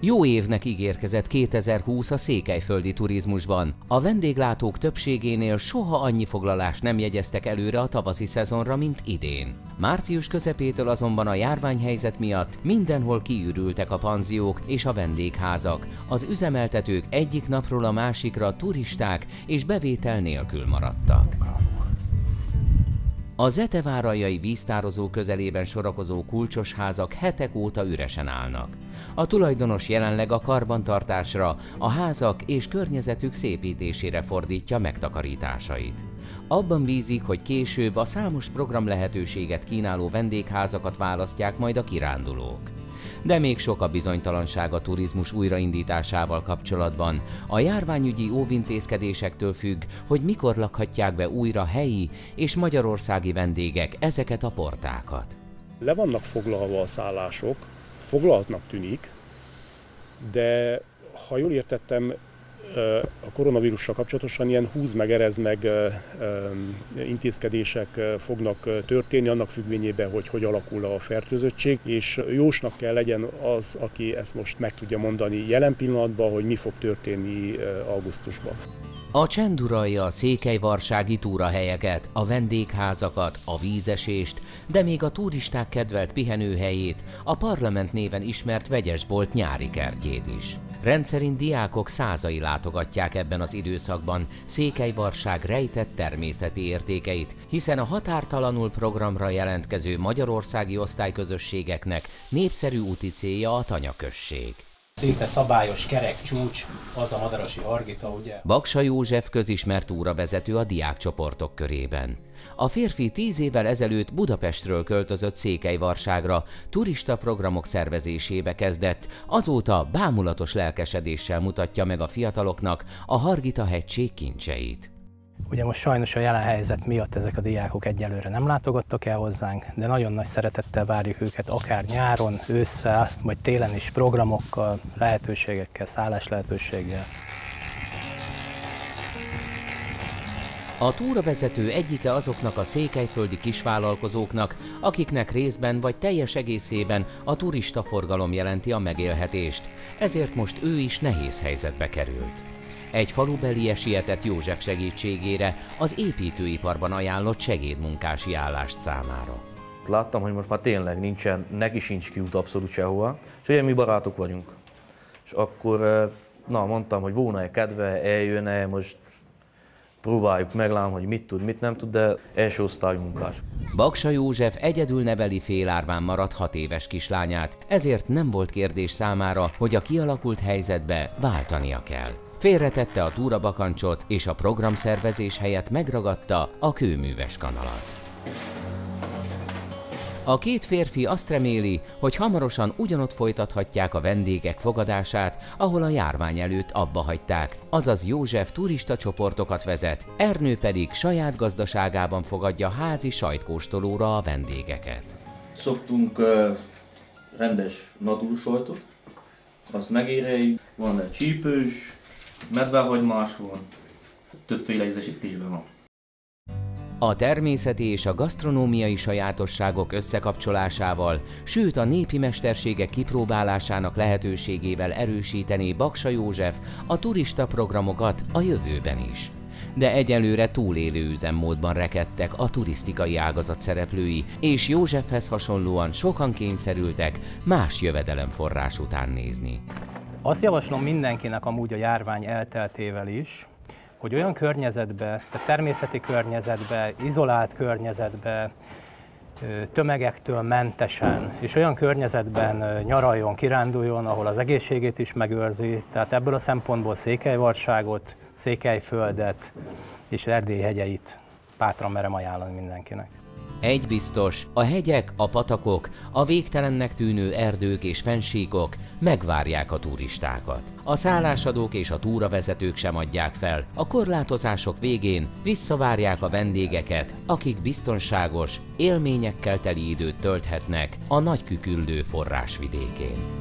Jó évnek ígérkezett 2020 a székelyföldi turizmusban. A vendéglátók többségénél soha annyi foglalást nem jegyeztek előre a tavaszi szezonra, mint idén. Március közepétől azonban a járványhelyzet miatt mindenhol kiürültek a panziók és a vendégházak. Az üzemeltetők egyik napról a másikra turisták és bevétel nélkül maradtak. A zetevárajai víztározó közelében sorakozó kulcsos házak hetek óta üresen állnak. A tulajdonos jelenleg a karbantartásra, a házak és környezetük szépítésére fordítja megtakarításait. Abban bízik, hogy később a számos program lehetőséget kínáló vendégházakat választják majd a kirándulók de még sok a bizonytalanság a turizmus újraindításával kapcsolatban. A járványügyi óvintézkedésektől függ, hogy mikor lakhatják be újra helyi és magyarországi vendégek ezeket a portákat. Le vannak foglalva a szállások, foglaltnak tűnik, de ha jól értettem, a koronavírussal kapcsolatosan ilyen húz meg, erez meg intézkedések fognak történni, annak függvényében, hogy hogy alakul a fertőzöttség, és jósnak kell legyen az, aki ezt most meg tudja mondani jelen pillanatban, hogy mi fog történni augusztusban. A csend uralja a székelyvarsági túrahelyeket, a vendégházakat, a vízesést, de még a turisták kedvelt pihenőhelyét, a parlament néven ismert vegyesbolt nyári kertjét is. Rendszerint diákok százai látogatják ebben az időszakban Székelyvarság rejtett természeti értékeit, hiszen a határtalanul programra jelentkező magyarországi osztályközösségeknek népszerű úti célja a tanyaközség. Szinte szabályos kerek csúcs, az a Madarasi Hargita, ugye? Baksa József közismert úravezető a diákcsoportok körében. A férfi tíz évvel ezelőtt Budapestről költözött Székelyvarságra, turista programok szervezésébe kezdett, azóta bámulatos lelkesedéssel mutatja meg a fiataloknak a Hargita hegység kincseit. Ugye most sajnos a jelen helyzet miatt ezek a diákok egyelőre nem látogattak el hozzánk, de nagyon nagy szeretettel várjuk őket akár nyáron, ősszel, vagy télen is programokkal, lehetőségekkel, szállás lehetőséggel. A túravezető egyike azoknak a székelyföldi kisvállalkozóknak, akiknek részben vagy teljes egészében a turista forgalom jelenti a megélhetést, ezért most ő is nehéz helyzetbe került. Egy falubeli sietett József segítségére az építőiparban ajánlott segédmunkási állást számára. Láttam, hogy most már tényleg nincsen, neki sincs kiút abszolút sehova, és ugye mi barátok vagyunk. És akkor, na, mondtam, hogy volna-e kedve, eljön-e, most próbáljuk meglám, hogy mit tud, mit nem tud, de első osztályú munkás. Baksa József egyedül neveli félárván maradt hat éves kislányát, ezért nem volt kérdés számára, hogy a kialakult helyzetbe váltania kell. Félretette a túrabakancsot, és a programszervezés helyett megragadta a kőműves kanalat. A két férfi azt reméli, hogy hamarosan ugyanott folytathatják a vendégek fogadását, ahol a járvány előtt abba hagyták, azaz József turista csoportokat vezet, Ernő pedig saját gazdaságában fogadja házi sajtkóstolóra a vendégeket. Szoktunk uh, rendes natúrsajtot, azt megéreljük, van egy csípős, medvehagymás van, többféle ízesítésben van. A természeti és a gasztronómiai sajátosságok összekapcsolásával, sőt a népi mesterségek kipróbálásának lehetőségével erősíteni Baksa József a turista programokat a jövőben is. De egyelőre túlélő üzemmódban rekedtek a turisztikai ágazat szereplői, és Józsefhez hasonlóan sokan kényszerültek más jövedelemforrás után nézni. Azt javaslom mindenkinek amúgy a járvány elteltével is, hogy olyan környezetbe, tehát természeti környezetbe, izolált környezetbe, tömegektől mentesen, és olyan környezetben nyaraljon, kiránduljon, ahol az egészségét is megőrzi. Tehát ebből a szempontból Székelyvarságot, Székelyföldet és Erdély hegyeit bátran merem ajánlani mindenkinek. Egy biztos, a hegyek, a patakok, a végtelennek tűnő erdők és fensíkok megvárják a turistákat. A szállásadók és a túravezetők sem adják fel. A korlátozások végén visszavárják a vendégeket, akik biztonságos, élményekkel teli időt tölthetnek a nagyküküllő forrásvidékén.